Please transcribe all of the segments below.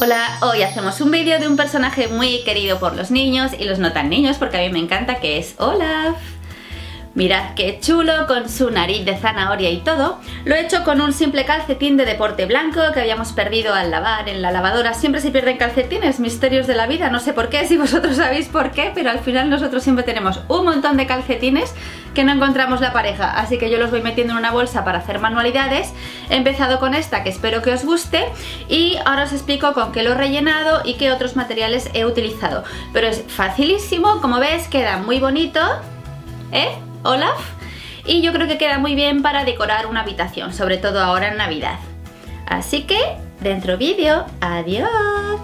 Hola, hoy hacemos un vídeo de un personaje muy querido por los niños y los no tan niños porque a mí me encanta que es Olaf. Mirad qué chulo con su nariz de zanahoria y todo. Lo he hecho con un simple calcetín de deporte blanco que habíamos perdido al lavar en la lavadora. Siempre se pierden calcetines, misterios de la vida, no sé por qué, si vosotros sabéis por qué, pero al final nosotros siempre tenemos un montón de calcetines que no encontramos la pareja, así que yo los voy metiendo en una bolsa para hacer manualidades. He empezado con esta que espero que os guste y ahora os explico con qué lo he rellenado y qué otros materiales he utilizado. Pero es facilísimo, como ves queda muy bonito, ¿eh? Olaf y yo creo que queda muy bien para decorar una habitación, sobre todo ahora en Navidad. Así que, dentro vídeo, adiós.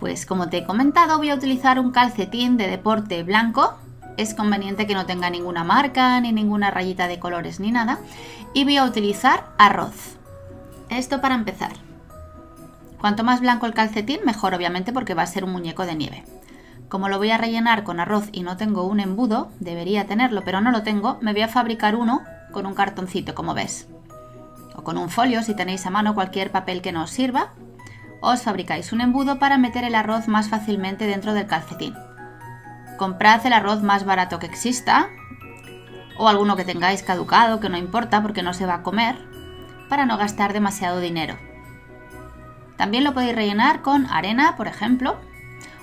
Pues como te he comentado, voy a utilizar un calcetín de deporte blanco. Es conveniente que no tenga ninguna marca, ni ninguna rayita de colores, ni nada. Y voy a utilizar arroz. Esto para empezar. Cuanto más blanco el calcetín, mejor obviamente porque va a ser un muñeco de nieve. Como lo voy a rellenar con arroz y no tengo un embudo, debería tenerlo, pero no lo tengo, me voy a fabricar uno con un cartoncito, como ves. O con un folio, si tenéis a mano cualquier papel que no os sirva. Os fabricáis un embudo para meter el arroz más fácilmente dentro del calcetín. Comprad el arroz más barato que exista, o alguno que tengáis caducado, que no importa porque no se va a comer, para no gastar demasiado dinero. También lo podéis rellenar con arena, por ejemplo,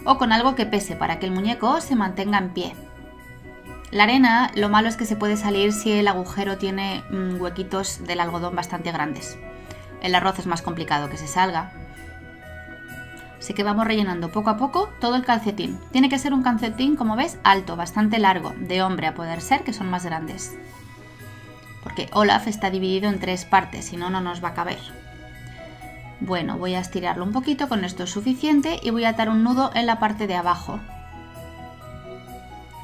o con algo que pese para que el muñeco se mantenga en pie. La arena lo malo es que se puede salir si el agujero tiene mm, huequitos del algodón bastante grandes. El arroz es más complicado que se salga. Así que vamos rellenando poco a poco todo el calcetín. Tiene que ser un calcetín, como ves, alto, bastante largo, de hombre a poder ser, que son más grandes. Porque Olaf está dividido en tres partes, si no, no nos va a caber. Bueno, voy a estirarlo un poquito, con esto es suficiente y voy a atar un nudo en la parte de abajo.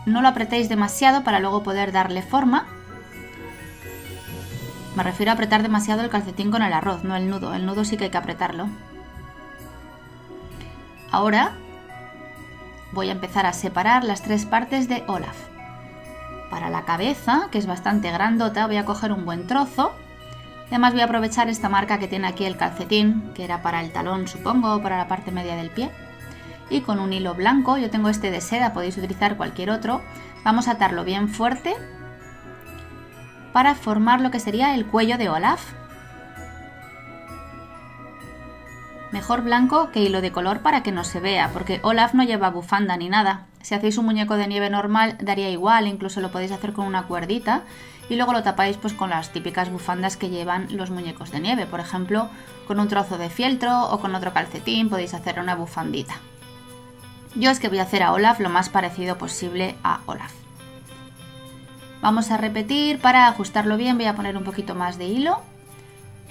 No lo apretéis demasiado para luego poder darle forma. Me refiero a apretar demasiado el calcetín con el arroz, no el nudo. El nudo sí que hay que apretarlo. Ahora voy a empezar a separar las tres partes de Olaf. Para la cabeza, que es bastante grandota, voy a coger un buen trozo Además voy a aprovechar esta marca que tiene aquí el calcetín, que era para el talón supongo, o para la parte media del pie. Y con un hilo blanco, yo tengo este de seda, podéis utilizar cualquier otro, vamos a atarlo bien fuerte para formar lo que sería el cuello de Olaf. Mejor blanco que hilo de color para que no se vea, porque Olaf no lleva bufanda ni nada. Si hacéis un muñeco de nieve normal daría igual, incluso lo podéis hacer con una cuerdita y luego lo tapáis pues con las típicas bufandas que llevan los muñecos de nieve, por ejemplo con un trozo de fieltro o con otro calcetín podéis hacer una bufandita. Yo es que voy a hacer a Olaf lo más parecido posible a Olaf. Vamos a repetir, para ajustarlo bien voy a poner un poquito más de hilo,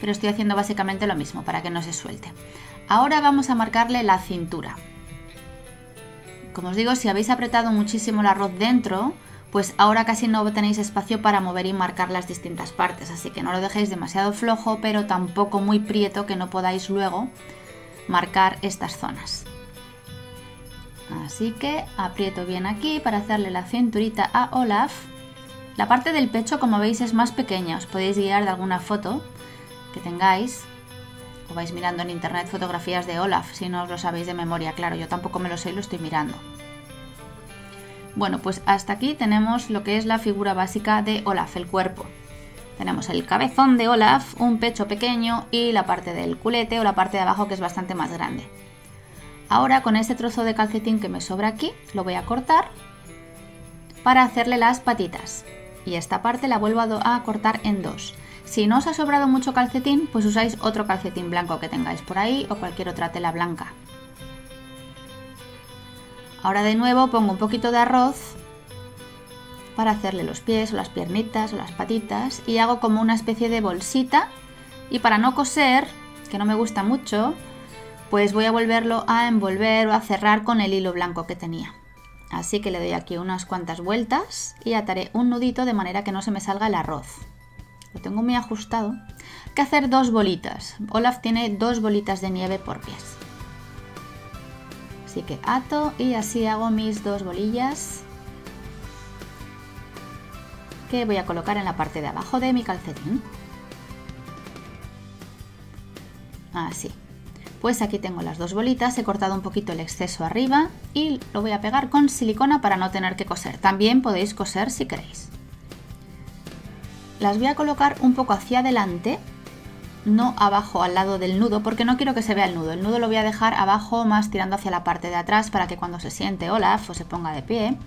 pero estoy haciendo básicamente lo mismo para que no se suelte. Ahora vamos a marcarle la cintura. Como os digo, si habéis apretado muchísimo el arroz dentro, pues ahora casi no tenéis espacio para mover y marcar las distintas partes, así que no lo dejéis demasiado flojo, pero tampoco muy prieto que no podáis luego marcar estas zonas. Así que aprieto bien aquí para hacerle la cinturita a Olaf. La parte del pecho, como veis, es más pequeña, os podéis guiar de alguna foto que tengáis. O vais mirando en internet fotografías de Olaf, si no os lo sabéis de memoria, claro, yo tampoco me lo sé y lo estoy mirando. Bueno, pues hasta aquí tenemos lo que es la figura básica de Olaf, el cuerpo. Tenemos el cabezón de Olaf, un pecho pequeño y la parte del culete o la parte de abajo que es bastante más grande. Ahora con este trozo de calcetín que me sobra aquí, lo voy a cortar para hacerle las patitas. Y esta parte la vuelvo a cortar en dos. Si no os ha sobrado mucho calcetín, pues usáis otro calcetín blanco que tengáis por ahí o cualquier otra tela blanca. Ahora de nuevo pongo un poquito de arroz para hacerle los pies o las piernitas o las patitas y hago como una especie de bolsita y para no coser, que no me gusta mucho, pues voy a volverlo a envolver o a cerrar con el hilo blanco que tenía. Así que le doy aquí unas cuantas vueltas y ataré un nudito de manera que no se me salga el arroz. Lo tengo muy ajustado. que hacer dos bolitas. Olaf tiene dos bolitas de nieve por pies. Así que ato y así hago mis dos bolillas. que voy a colocar en la parte de abajo de mi calcetín. Así. Pues aquí tengo las dos bolitas, he cortado un poquito el exceso arriba y lo voy a pegar con silicona para no tener que coser. También podéis coser si queréis. Las voy a colocar un poco hacia adelante, no abajo al lado del nudo, porque no quiero que se vea el nudo. El nudo lo voy a dejar abajo más tirando hacia la parte de atrás para que cuando se siente Olaf o se ponga de pie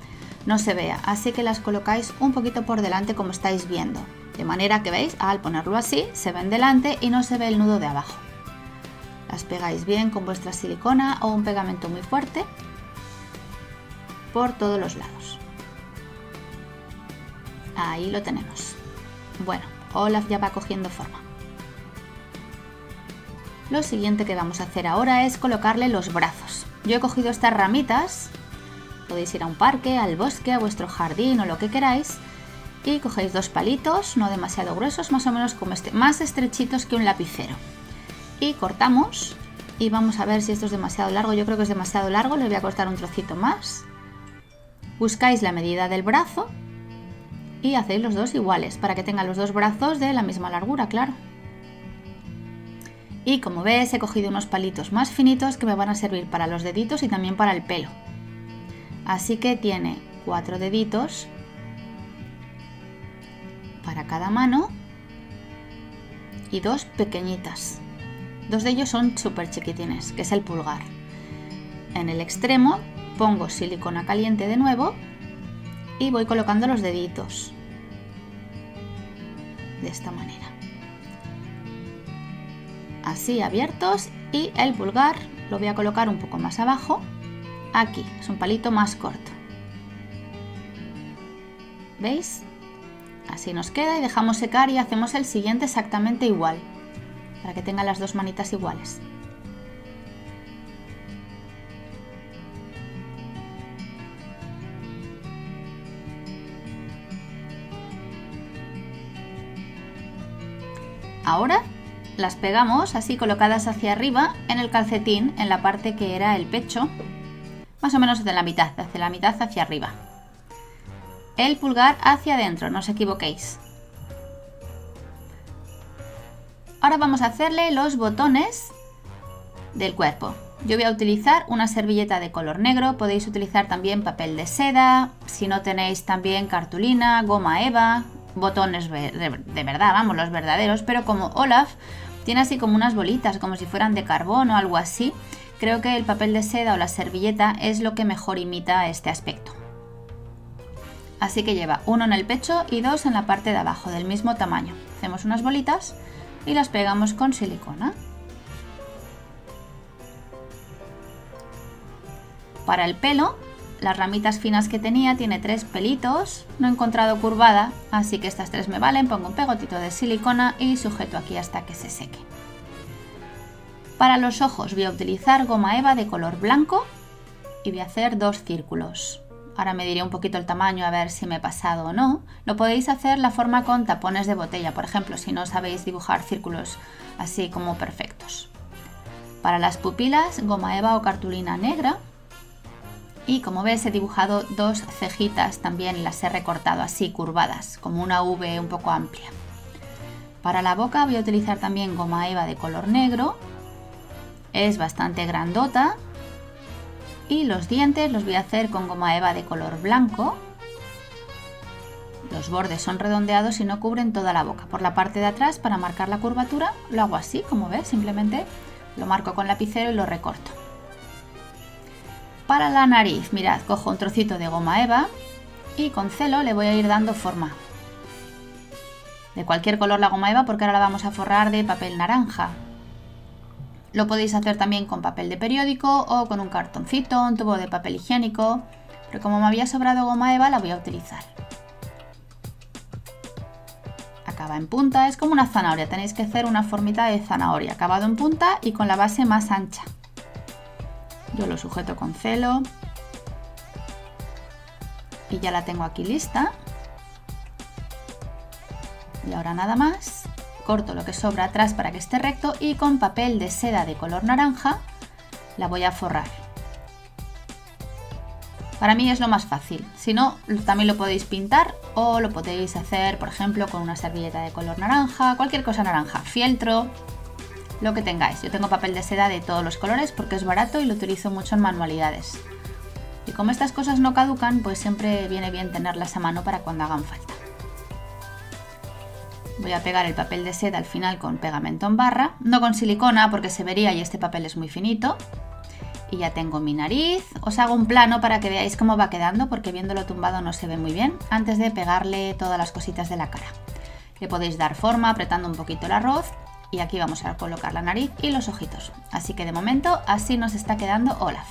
no se vea. Así que las colocáis un poquito por delante como estáis viendo. De manera que veis, al ponerlo así, se ven delante y no se ve el nudo de abajo. Las pegáis bien con vuestra silicona o un pegamento muy fuerte por todos los lados. Ahí lo tenemos. Bueno, Olaf ya va cogiendo forma. Lo siguiente que vamos a hacer ahora es colocarle los brazos. Yo he cogido estas ramitas, podéis ir a un parque, al bosque, a vuestro jardín o lo que queráis, y cogéis dos palitos, no demasiado gruesos, más o menos como este, más estrechitos que un lapicero y cortamos y vamos a ver si esto es demasiado largo. Yo creo que es demasiado largo, le voy a cortar un trocito más. Buscáis la medida del brazo y hacéis los dos iguales para que tengan los dos brazos de la misma largura, claro. Y como ves he cogido unos palitos más finitos que me van a servir para los deditos y también para el pelo. Así que tiene cuatro deditos para cada mano y dos pequeñitas. Dos de ellos son súper chiquitines, que es el pulgar. En el extremo pongo silicona caliente de nuevo y voy colocando los deditos. De esta manera. Así abiertos y el pulgar lo voy a colocar un poco más abajo. Aquí, es un palito más corto. ¿Veis? Así nos queda y dejamos secar y hacemos el siguiente exactamente igual para que tenga las dos manitas iguales. Ahora las pegamos así colocadas hacia arriba en el calcetín, en la parte que era el pecho, más o menos de la mitad, hacia la mitad hacia arriba. El pulgar hacia adentro, no os equivoquéis. Ahora vamos a hacerle los botones del cuerpo. Yo voy a utilizar una servilleta de color negro, podéis utilizar también papel de seda, si no tenéis también cartulina, goma eva, botones de verdad, vamos, los verdaderos, pero como Olaf tiene así como unas bolitas, como si fueran de carbón o algo así, creo que el papel de seda o la servilleta es lo que mejor imita este aspecto. Así que lleva uno en el pecho y dos en la parte de abajo, del mismo tamaño. Hacemos unas bolitas y las pegamos con silicona. Para el pelo, las ramitas finas que tenía tiene tres pelitos, no he encontrado curvada, así que estas tres me valen, pongo un pegotito de silicona y sujeto aquí hasta que se seque. Para los ojos voy a utilizar goma eva de color blanco y voy a hacer dos círculos. Ahora me diré un poquito el tamaño a ver si me he pasado o no. Lo podéis hacer la forma con tapones de botella, por ejemplo, si no sabéis dibujar círculos así como perfectos. Para las pupilas, goma eva o cartulina negra. Y como ves he dibujado dos cejitas, también las he recortado así curvadas, como una V un poco amplia. Para la boca voy a utilizar también goma eva de color negro. Es bastante grandota, y los dientes los voy a hacer con goma eva de color blanco. Los bordes son redondeados y no cubren toda la boca. Por la parte de atrás, para marcar la curvatura, lo hago así, como ves, simplemente lo marco con lapicero y lo recorto. Para la nariz, mirad, cojo un trocito de goma eva y con celo le voy a ir dando forma. De cualquier color la goma eva porque ahora la vamos a forrar de papel naranja. Lo podéis hacer también con papel de periódico o con un cartoncito, un tubo de papel higiénico, pero como me había sobrado goma eva la voy a utilizar. Acaba en punta, es como una zanahoria, tenéis que hacer una formita de zanahoria, acabado en punta y con la base más ancha. Yo lo sujeto con celo y ya la tengo aquí lista. Y ahora nada más corto lo que sobra atrás para que esté recto y con papel de seda de color naranja la voy a forrar. Para mí es lo más fácil. Si no, también lo podéis pintar o lo podéis hacer, por ejemplo, con una servilleta de color naranja, cualquier cosa naranja, fieltro, lo que tengáis. Yo tengo papel de seda de todos los colores porque es barato y lo utilizo mucho en manualidades. Y como estas cosas no caducan, pues siempre viene bien tenerlas a mano para cuando hagan falta. Voy a pegar el papel de seda al final con pegamento en barra, no con silicona porque se vería y este papel es muy finito. Y ya tengo mi nariz. Os hago un plano para que veáis cómo va quedando porque viéndolo tumbado no se ve muy bien antes de pegarle todas las cositas de la cara. Le podéis dar forma apretando un poquito el arroz y aquí vamos a colocar la nariz y los ojitos. Así que de momento así nos está quedando Olaf.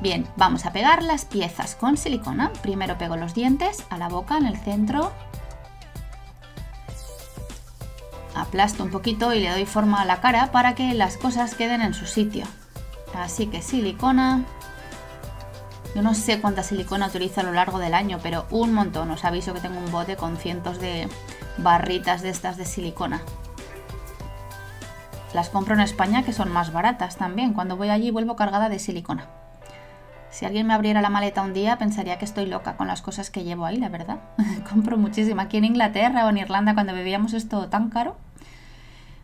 Bien, vamos a pegar las piezas con silicona. Primero pego los dientes a la boca en el centro. Aplasto un poquito y le doy forma a la cara para que las cosas queden en su sitio. Así que silicona. Yo no sé cuánta silicona utilizo a lo largo del año, pero un montón. Os aviso que tengo un bote con cientos de barritas de estas de silicona. Las compro en España que son más baratas también. Cuando voy allí vuelvo cargada de silicona. Si alguien me abriera la maleta un día pensaría que estoy loca con las cosas que llevo ahí, la verdad. compro muchísimo. Aquí en Inglaterra o en Irlanda cuando bebíamos esto tan caro.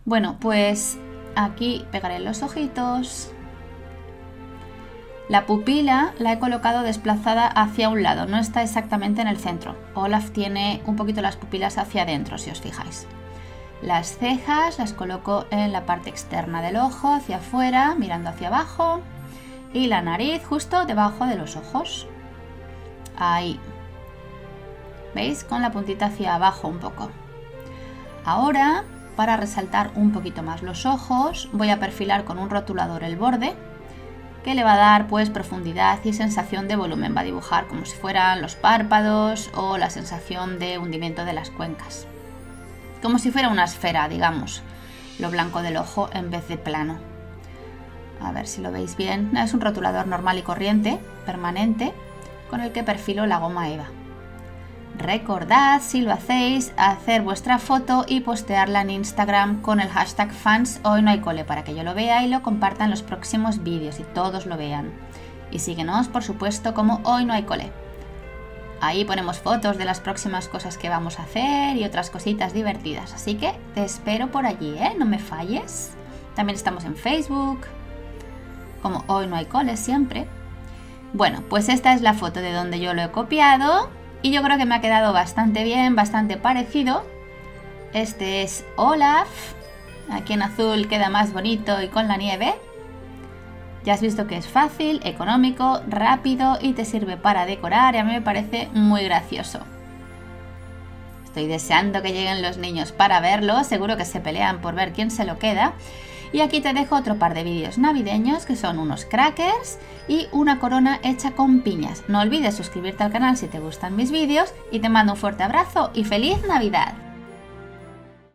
Bueno, pues aquí pegaré los ojitos. La pupila la he colocado desplazada hacia un lado, no está exactamente en el centro. Olaf tiene un poquito las pupilas hacia adentro, si os fijáis. Las cejas las coloco en la parte externa del ojo, hacia afuera, mirando hacia abajo. Y la nariz justo debajo de los ojos. Ahí. ¿Veis? Con la puntita hacia abajo un poco. Ahora, para resaltar un poquito más los ojos, voy a perfilar con un rotulador el borde que le va a dar pues profundidad y sensación de volumen. Va a dibujar como si fueran los párpados o la sensación de hundimiento de las cuencas. Como si fuera una esfera, digamos, lo blanco del ojo en vez de plano. A ver si lo veis bien. Es un rotulador normal y corriente, permanente, con el que perfilo la goma eva. Recordad, si lo hacéis, hacer vuestra foto y postearla en Instagram con el hashtag fans hoy no hay cole para que yo lo vea y lo compartan los próximos vídeos y todos lo vean. Y síguenos, por supuesto, como hoy no hay cole. Ahí ponemos fotos de las próximas cosas que vamos a hacer y otras cositas divertidas. Así que te espero por allí, ¿eh? No me falles. También estamos en Facebook, como hoy no hay cole siempre. Bueno, pues esta es la foto de donde yo lo he copiado y yo creo que me ha quedado bastante bien, bastante parecido. Este es Olaf. Aquí en azul queda más bonito y con la nieve. Ya has visto que es fácil, económico, rápido y te sirve para decorar y a mí me parece muy gracioso. Estoy deseando que lleguen los niños para verlo, seguro que se pelean por ver quién se lo queda. Y aquí te dejo otro par de vídeos navideños que son unos crackers y una corona hecha con piñas. No olvides suscribirte al canal si te gustan mis vídeos y te mando un fuerte abrazo y feliz Navidad.